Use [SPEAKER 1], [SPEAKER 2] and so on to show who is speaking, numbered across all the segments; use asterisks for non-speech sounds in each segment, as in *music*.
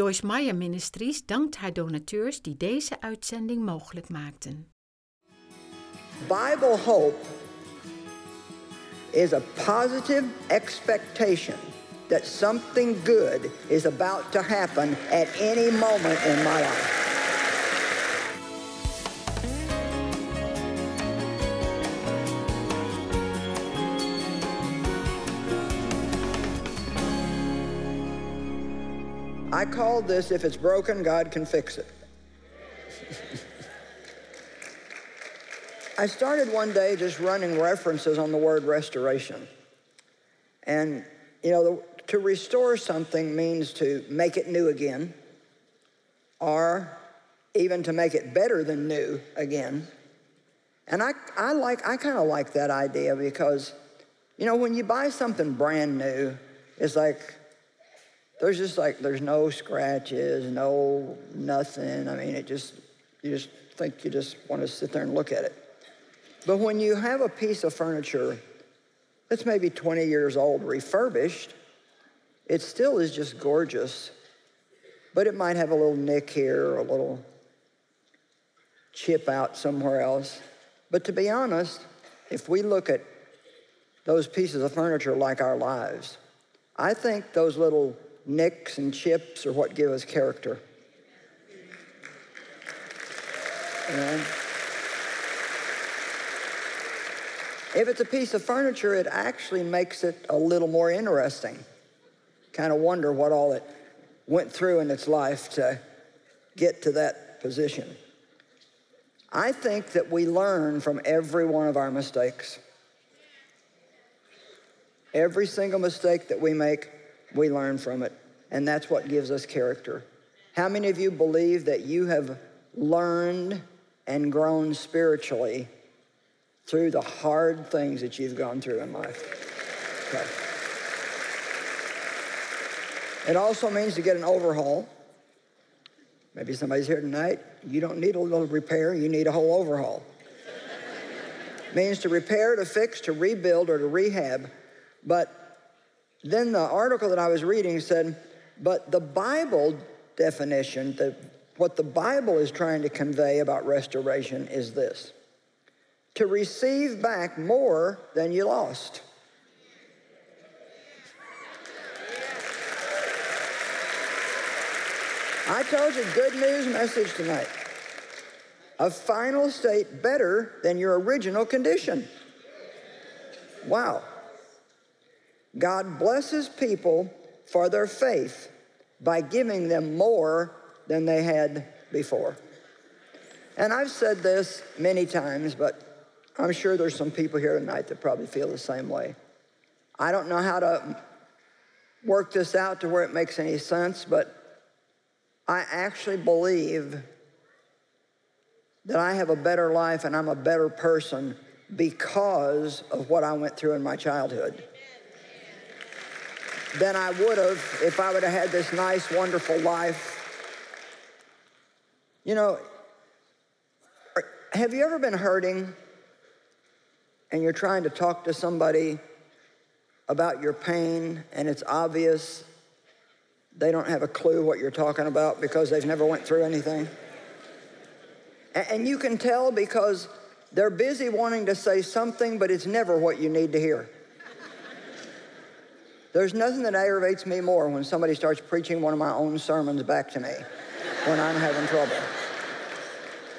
[SPEAKER 1] Joyce Meyer Ministries dankt haar donateurs die deze uitzending mogelijk maakten.
[SPEAKER 2] Bible hope is a positive expectation that something good is about to happen at any moment in my life. I call this, if it's broken, God can fix it. I started one day just running references on the word restoration. And, you know, the, to restore something means to make it new again, or even to make it better than new again. And I, I like, I kind of like that idea because, you know, when you buy something brand new, it's like, there's just like, there's no scratches, no nothing. I mean, it just, you just think you just want to sit there and look at it. But when you have a piece of furniture that's maybe 20 years old, refurbished, it still is just gorgeous. But it might have a little nick here a little chip out somewhere else. But to be honest, if we look at those pieces of furniture like our lives, I think those little nicks and chips are what give us character. If it's a piece of furniture, it actually makes it a little more interesting. Kind of wonder what all it went through in its life to get to that position. I think that we learn from every one of our mistakes. Every single mistake that we make, we learn from it. And that's what gives us character. How many of you believe that you have learned and grown spiritually through the hard things that you've gone through in life? Okay. It also means to get an overhaul. Maybe somebody's here tonight. You don't need a little repair, you need a whole overhaul. *laughs* means to repair, to fix, to rebuild, or to rehab. But then the article that I was reading said, but the Bible definition, the, what the Bible is trying to convey about restoration is this to receive back more than you lost. I told you, good news message tonight. A final state better than your original condition. Wow. God blesses people for their faith by giving them more than they had before. And I've said this many times, but I'm sure there's some people here tonight that probably feel the same way. I don't know how to work this out to where it makes any sense, but I actually believe that I have a better life and I'm a better person because of what I went through in my childhood than I would have if I would have had this nice, wonderful life. You know, have you ever been hurting and you're trying to talk to somebody about your pain and it's obvious they don't have a clue what you're talking about because they've never went through anything? And you can tell because they're busy wanting to say something, but it's never what you need to hear. There's nothing that aggravates me more when somebody starts preaching one of my own sermons back to me when I'm having trouble.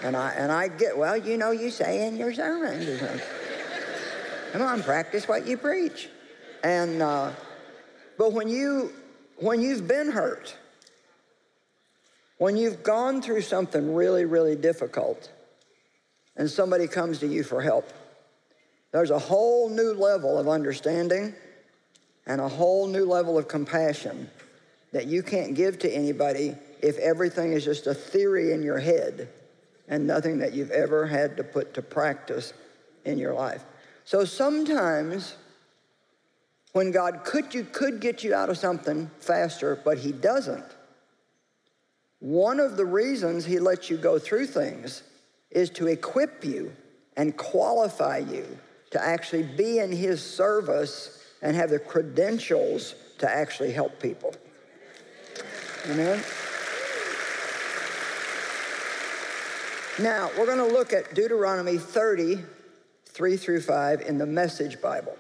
[SPEAKER 2] And I, and I get, well, you know, you say in your sermons. Come on, practice what you preach. And, uh, but when, you, when you've been hurt, when you've gone through something really, really difficult, and somebody comes to you for help, there's a whole new level of understanding and a whole new level of compassion that you can't give to anybody if everything is just a theory in your head and nothing that you've ever had to put to practice in your life. So sometimes when God could you could get you out of something faster, but he doesn't. One of the reasons he lets you go through things is to equip you and qualify you to actually be in his service and have the credentials to actually help people. Amen. Now, we're going to look at Deuteronomy 30, 3 through 5 in the Message Bible.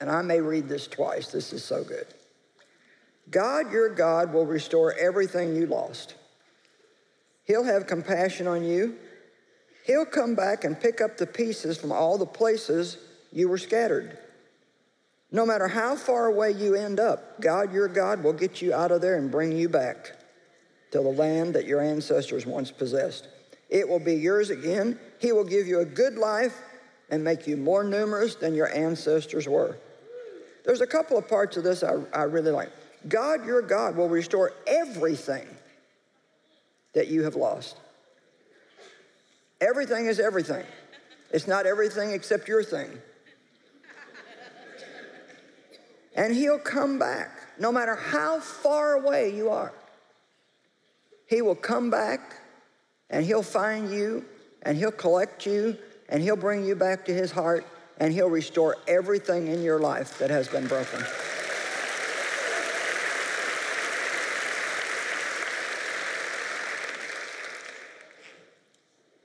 [SPEAKER 2] And I may read this twice. This is so good. God, your God, will restore everything you lost. He'll have compassion on you. He'll come back and pick up the pieces from all the places you were scattered. No matter how far away you end up, God, your God, will get you out of there and bring you back to the land that your ancestors once possessed. It will be yours again. He will give you a good life and make you more numerous than your ancestors were. There's a couple of parts of this I, I really like. God, your God, will restore everything that you have lost. Everything is everything. It's not everything except your thing. And he'll come back no matter how far away you are. He will come back and he'll find you and he'll collect you and he'll bring you back to his heart and he'll restore everything in your life that has been broken.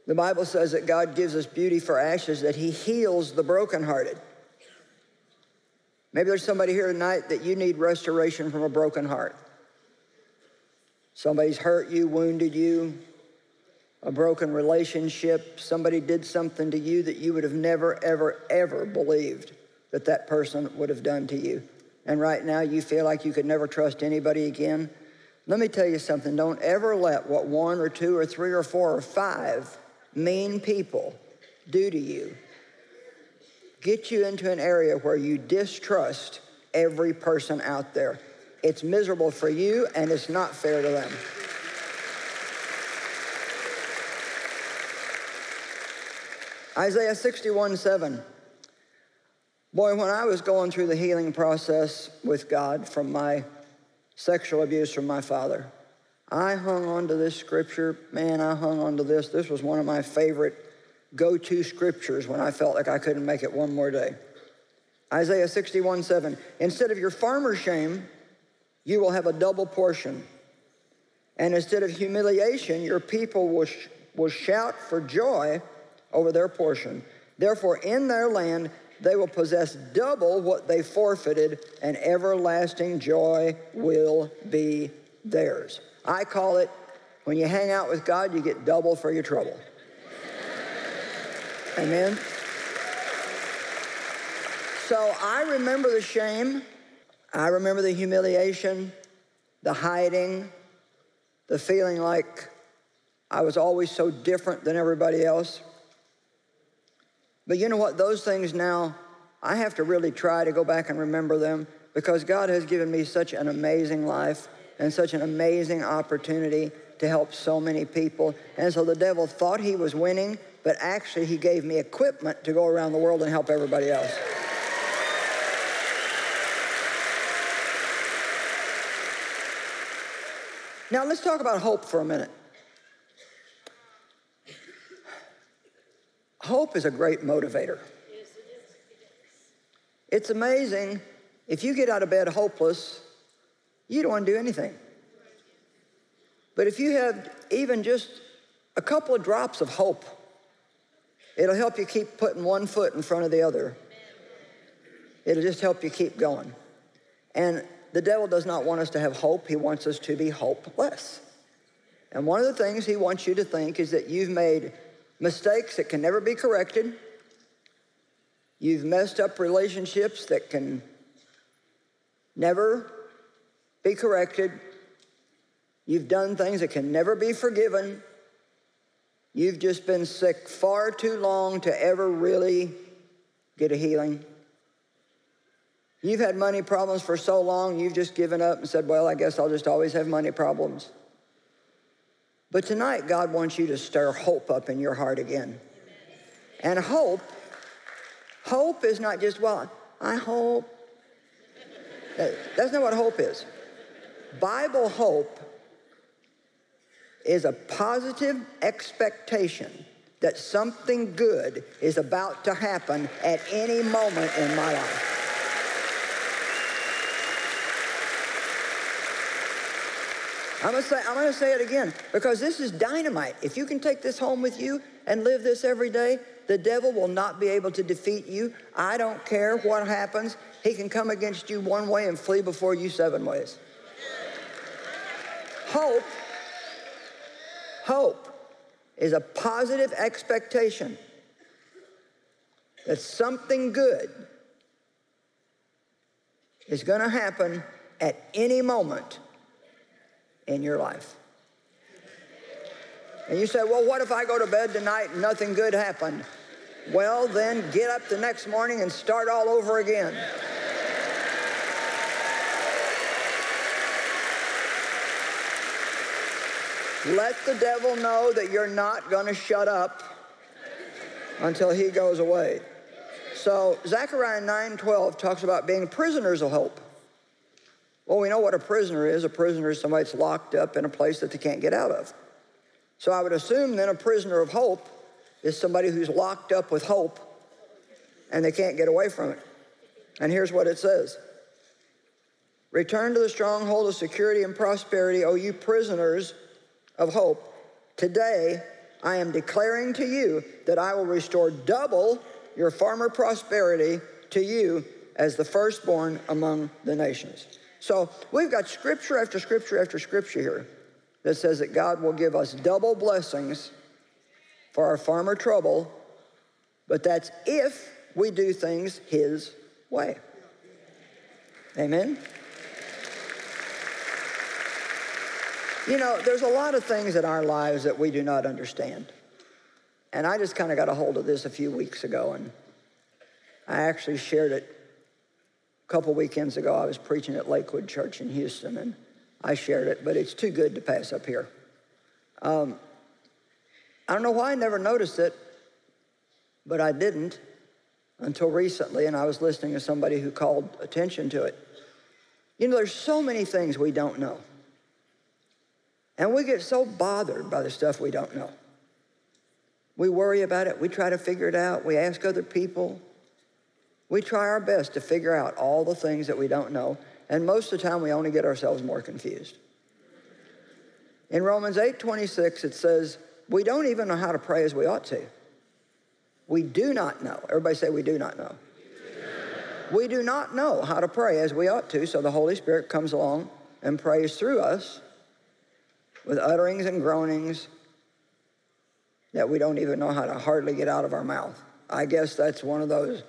[SPEAKER 2] The Bible says that God gives us beauty for ashes, that He heals the brokenhearted. Maybe there's somebody here tonight that you need restoration from a broken heart. Somebody's hurt you, wounded you, a broken relationship. Somebody did something to you that you would have never, ever, ever believed that that person would have done to you. And right now you feel like you could never trust anybody again. Let me tell you something. Don't ever let what one or two or three or four or five mean people do to you get you into an area where you distrust every person out there. It's miserable for you and it's not fair to them. Isaiah 61 7. Boy, when I was going through the healing process with God from my sexual abuse from my father, I hung on to this scripture. Man, I hung on to this. This was one of my favorite go to scriptures when I felt like I couldn't make it one more day. Isaiah 61 7. Instead of your farmer shame, you will have a double portion. And instead of humiliation, your people will, sh- will shout for joy over their portion. Therefore, in their land, they will possess double what they forfeited, and everlasting joy will be theirs. I call it when you hang out with God, you get double for your trouble. Amen. So I remember the shame, I remember the humiliation, the hiding, the feeling like I was always so different than everybody else. But you know what? Those things now, I have to really try to go back and remember them because God has given me such an amazing life and such an amazing opportunity to help so many people. And so the devil thought he was winning, but actually he gave me equipment to go around the world and help everybody else. Now let's talk about hope for a minute. Hope is a great motivator. It's amazing if you get out of bed hopeless, you don't want to do anything. But if you have even just a couple of drops of hope, it'll help you keep putting one foot in front of the other. It'll just help you keep going. And the devil does not want us to have hope, he wants us to be hopeless. And one of the things he wants you to think is that you've made mistakes that can never be corrected. You've messed up relationships that can never be corrected. You've done things that can never be forgiven. You've just been sick far too long to ever really get a healing. You've had money problems for so long, you've just given up and said, Well, I guess I'll just always have money problems. But tonight, God wants you to stir hope up in your heart again. And hope, hope is not just, well, I hope. That's not what hope is. Bible hope is a positive expectation that something good is about to happen at any moment in my life. I'm gonna say I'm gonna say it again because this is dynamite. If you can take this home with you and live this every day, the devil will not be able to defeat you. I don't care what happens. He can come against you one way and flee before you seven ways. Hope, hope is a positive expectation that something good is going to happen at any moment in your life. And you say, well, what if I go to bed tonight and nothing good happened? Well, then get up the next morning and start all over again. Let the devil know that you're not going to shut up until he goes away. So Zechariah 9:12 talks about being prisoners of hope. Well, we know what a prisoner is. A prisoner is somebody that's locked up in a place that they can't get out of. So I would assume then a prisoner of hope is somebody who's locked up with hope and they can't get away from it. And here's what it says Return to the stronghold of security and prosperity, O you prisoners of hope. Today, I am declaring to you that I will restore double your former prosperity to you as the firstborn among the nations. So we've got scripture after scripture after scripture here that says that God will give us double blessings for our farmer trouble, but that's if we do things His way. Amen? You know, there's a lot of things in our lives that we do not understand. And I just kind of got a hold of this a few weeks ago, and I actually shared it a couple weekends ago. I was preaching at Lakewood Church in Houston, and I shared it, but it's too good to pass up here. Um, I don't know why I never noticed it, but I didn't until recently, and I was listening to somebody who called attention to it. You know, there's so many things we don't know. And we get so bothered by the stuff we don't know. We worry about it. We try to figure it out. We ask other people. We try our best to figure out all the things that we don't know. And most of the time, we only get ourselves more confused. In Romans 8 26, it says, We don't even know how to pray as we ought to. We do not know. Everybody say, We do not know. We do not know how to pray as we ought to, so the Holy Spirit comes along and prays through us with utterings and groanings that we don't even know how to hardly get out of our mouth. I guess that's one of those.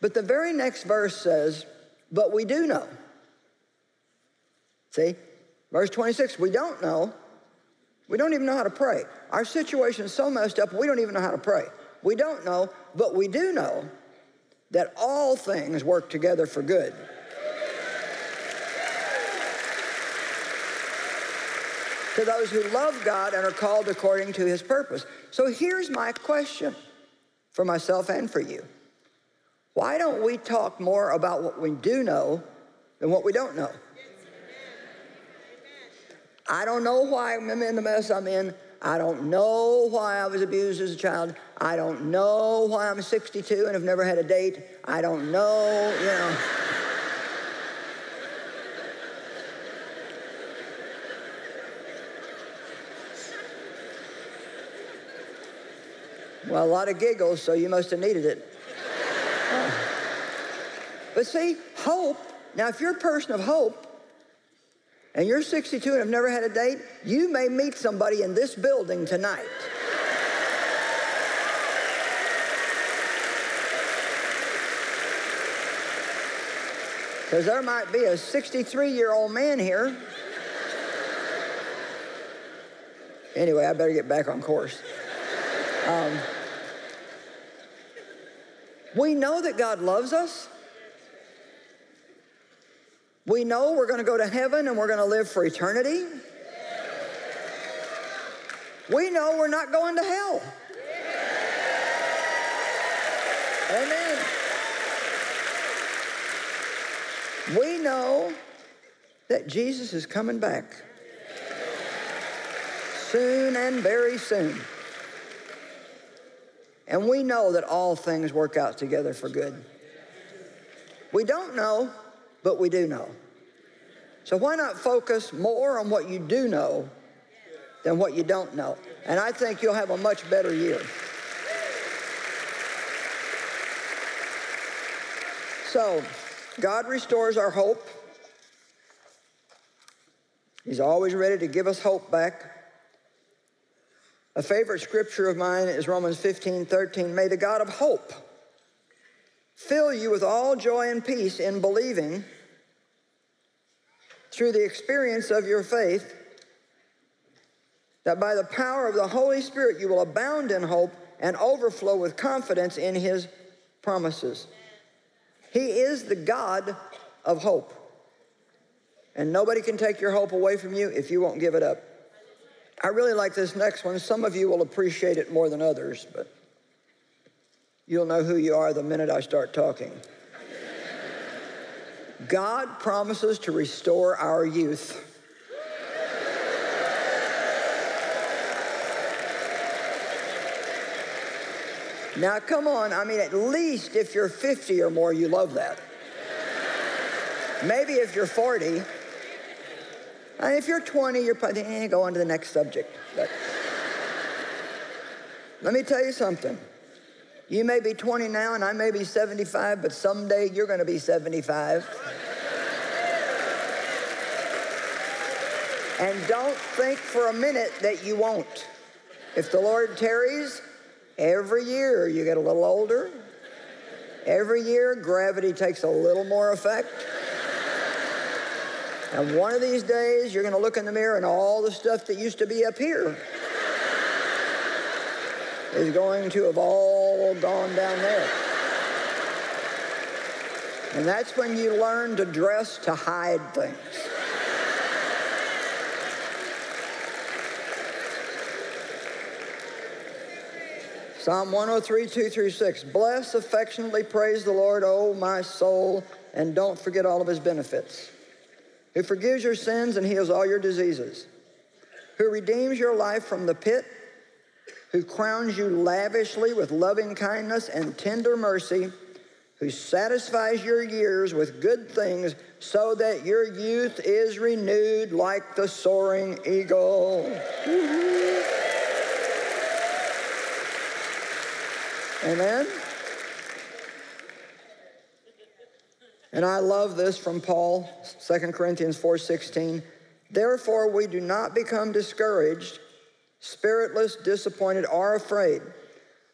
[SPEAKER 2] But the very next verse says, But we do know. See? Verse 26, we don't know. We don't even know how to pray. Our situation is so messed up, we don't even know how to pray. We don't know, but we do know that all things work together for good. To those who love God and are called according to his purpose. So here's my question for myself and for you. Why don't we talk more about what we do know than what we don't know? I don't know why I'm in the mess I'm in. I don't know why I was abused as a child. I don't know why I'm 62 and have never had a date. I don't know, you know. Well, a lot of giggles, so you must have needed it. But see, hope, now if you're a person of hope, and you're 62 and have never had a date, you may meet somebody in this building tonight. Because there might be a 63 year old man here. Anyway, I better get back on course. Um, we know that God loves us. We know we're going to go to heaven and we're going to live for eternity. We know we're not going to hell. Amen. We know that Jesus is coming back soon and very soon. And we know that all things work out together for good. We don't know, but we do know. So why not focus more on what you do know than what you don't know? And I think you'll have a much better year. So, God restores our hope. He's always ready to give us hope back. A favorite scripture of mine is Romans 15, 13. May the God of hope fill you with all joy and peace in believing through the experience of your faith, that by the power of the Holy Spirit you will abound in hope and overflow with confidence in his promises. He is the God of hope. And nobody can take your hope away from you if you won't give it up. I really like this next one. Some of you will appreciate it more than others, but you'll know who you are the minute I start talking. God promises to restore our youth. Now, come on. I mean, at least if you're 50 or more, you love that. Maybe if you're 40. And if you're 20, you're probably, eh, go on to the next subject. But let me tell you something. You may be 20 now and I may be 75, but someday you're going to be 75. and don't think for a minute that you won't. If the Lord tarries, Every year you get a little older. Every year gravity takes a little more effect. And one of these days you're going to look in the mirror and all the stuff that used to be up here is going to have all gone down there. And that's when you learn to dress to hide things. Psalm 103, 2 through 6. Bless, affectionately praise the Lord, O my soul, and don't forget all of his benefits. Who forgives your sins and heals all your diseases. Who redeems your life from the pit. Who crowns you lavishly with loving kindness and tender mercy. Who satisfies your years with good things so that your youth is renewed like the soaring eagle. Amen? And I love this from Paul, 2 Corinthians 4:16. Therefore we do not become discouraged, spiritless, disappointed, or afraid.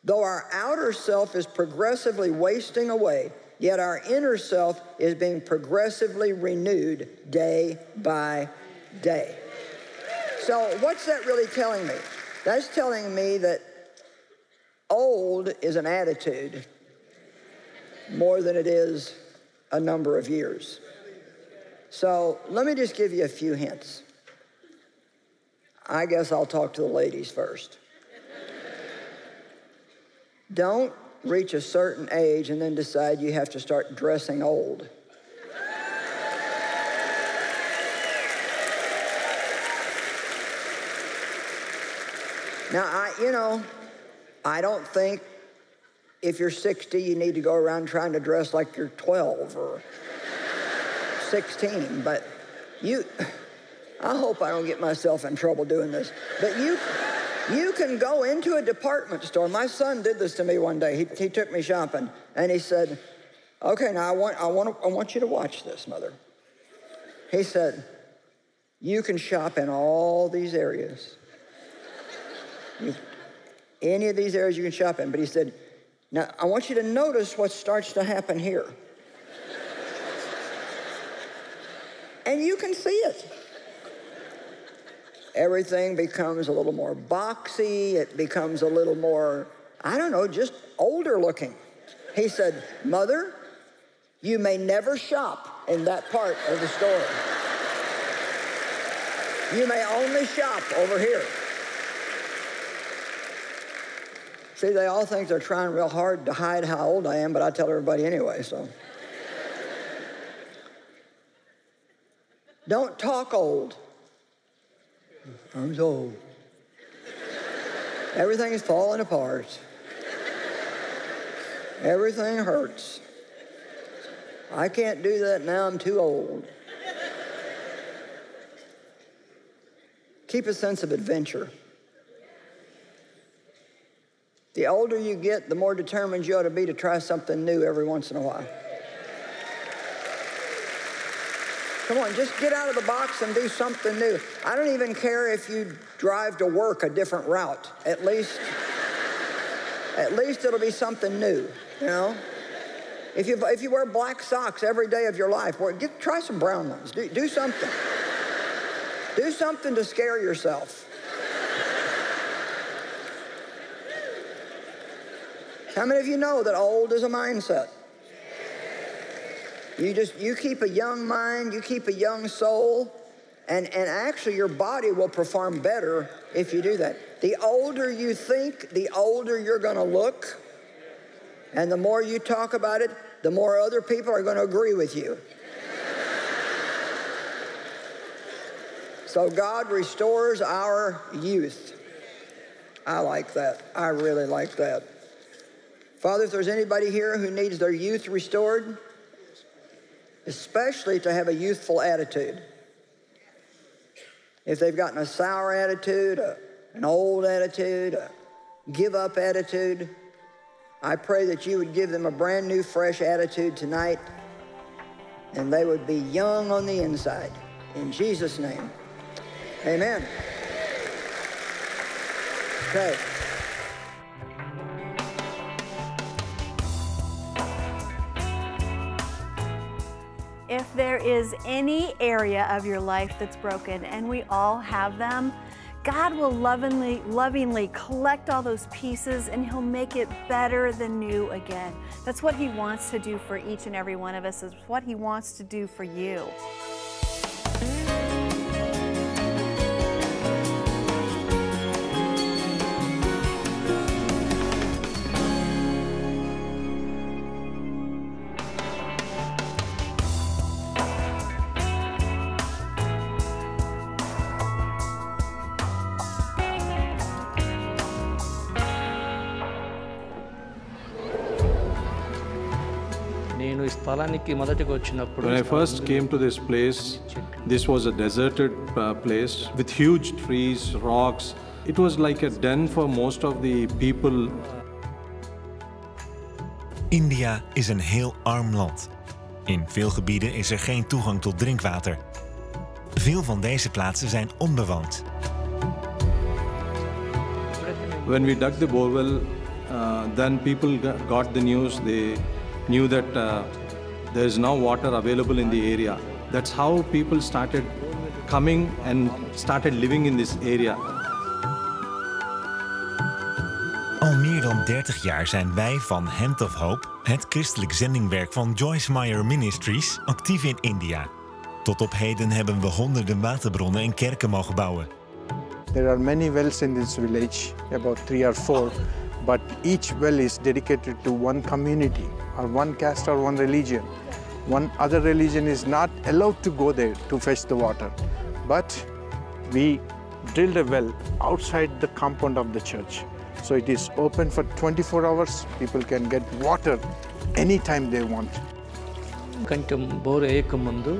[SPEAKER 2] Though our outer self is progressively wasting away, yet our inner self is being progressively renewed day by day. So what's that really telling me? That's telling me that Old is an attitude more than it is a number of years. So let me just give you a few hints. I guess I'll talk to the ladies first. Don't reach a certain age and then decide you have to start dressing old. Now, I, you know, I don't think if you're 60, you need to go around trying to dress like you're 12 or 16. But you, I hope I don't get myself in trouble doing this. But you, you can go into a department store. My son did this to me one day. He, he took me shopping and he said, okay, now I want, I, want, I want you to watch this, mother. He said, you can shop in all these areas. You, any of these areas you can shop in. But he said, now I want you to notice what starts to happen here. and you can see it. Everything becomes a little more boxy. It becomes a little more, I don't know, just older looking. He said, Mother, you may never shop in that part of the store. You may only shop over here. See, they all think they're trying real hard to hide how old I am, but I tell everybody anyway, so. Don't talk old. I'm old. Everything is falling apart. Everything hurts. I can't do that now, I'm too old. Keep a sense of adventure. The older you get, the more determined you ought to be to try something new every once in a while. Come on, just get out of the box and do something new. I don't even care if you drive to work a different route. At least, at least it'll be something new, you know? If you, if you wear black socks every day of your life, well, get, try some brown ones. Do, do something. do something to scare yourself. How many of you know that old is a mindset? You just, you keep a young mind, you keep a young soul, and, and actually your body will perform better if you do that. The older you think, the older you're gonna look, and the more you talk about it, the more other people are gonna agree with you. so God restores our youth. I like that. I really like that. Father, if there's anybody here who needs their youth restored, especially to have a youthful attitude. If they've gotten a sour attitude, an old attitude, a give up attitude, I pray that you would give them a brand new, fresh attitude tonight and they would be young on the inside. In Jesus' name, amen. Okay.
[SPEAKER 3] There is any area of your life that's broken, and we all have them, God will lovingly, lovingly collect all those pieces and He'll make it better than new again. That's what He wants to do for each and every one of us, is what He wants to do for you.
[SPEAKER 4] స్థలానికి మొదటిగా వచ్చినప్పుడు
[SPEAKER 5] When I first came to this place, this was a deserted uh, place with huge trees, rocks. It was like a den for most of the people.
[SPEAKER 6] India is een heel arm land. In veel gebieden is er geen toegang tot drinkwater. Veel van deze plaatsen zijn onbewoond.
[SPEAKER 5] When we dug the borewell, uh, then people g- got the news. They knew that uh, there is now water available in the area. That's how people started coming and started living in this area.
[SPEAKER 6] Al meer dan 30 jaar zijn wij van Hand of Hope, het christelijk zendingwerk van Joyce Meyer Ministries, actief in India. Tot op heden hebben we honderden waterbronnen en kerken mogen bouwen.
[SPEAKER 7] There are many wells in this village, about three or four, but each well is dedicated to one community or one caste or one religion. One other religion is not allowed to go there to fetch the water. But we drilled a well outside the compound of the church. So it is open for 24 hours. People can get water anytime they want.
[SPEAKER 4] కొంచెం bore వేయకముందు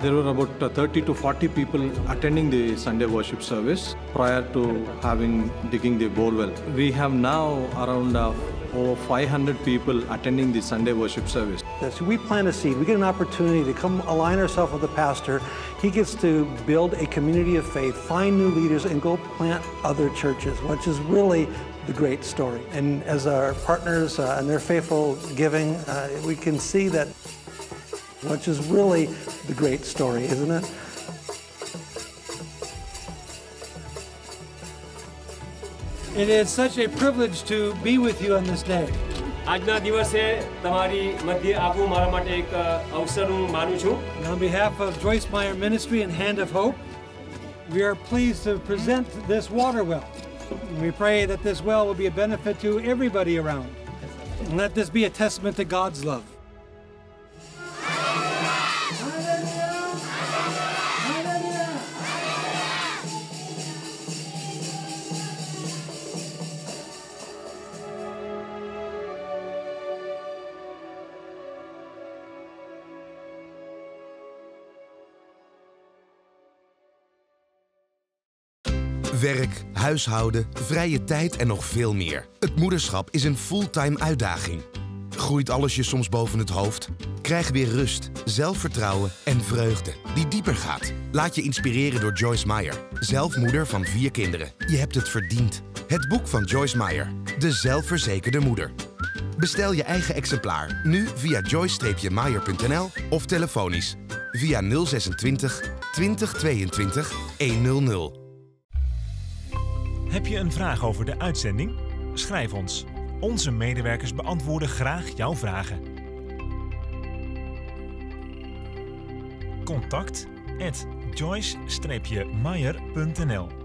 [SPEAKER 5] There were about uh, 30 to 40 people attending the Sunday worship service prior to having digging the borewell. We have now around uh, over 500 people attending the Sunday worship service.
[SPEAKER 8] So we plant a seed. We get an opportunity to come align ourselves with the pastor. He gets to build a community of faith, find new leaders, and go plant other churches, which is really the great story. And as our partners uh, and their faithful giving, uh, we can see that, which is really the great story, isn't it?
[SPEAKER 9] It is such a privilege to be with you on this day.
[SPEAKER 10] આજના દિવસે તમારી મધ્ય આવવું મારા માટે એક અ, અવસર હું માનું છું
[SPEAKER 9] And on behalf of Joyce Meyer Ministry and Hand of Hope, we are pleased to present this water well. And we pray that this well will be a benefit to everybody around. And let this be a testament to God's love.
[SPEAKER 11] Huishouden, vrije tijd en nog veel meer. Het moederschap is een fulltime uitdaging. Groeit alles je soms boven het hoofd? Krijg weer rust, zelfvertrouwen en vreugde die dieper gaat. Laat je inspireren door Joyce Meyer, zelf moeder van vier kinderen. Je hebt het verdiend. Het boek van Joyce Meyer, De Zelfverzekerde Moeder. Bestel je eigen exemplaar nu via joyce-meyer.nl of telefonisch via 026 2022 100.
[SPEAKER 6] Heb je een vraag over de uitzending? Schrijf ons. Onze medewerkers beantwoorden graag jouw vragen. Contact at joyce-meyer.nl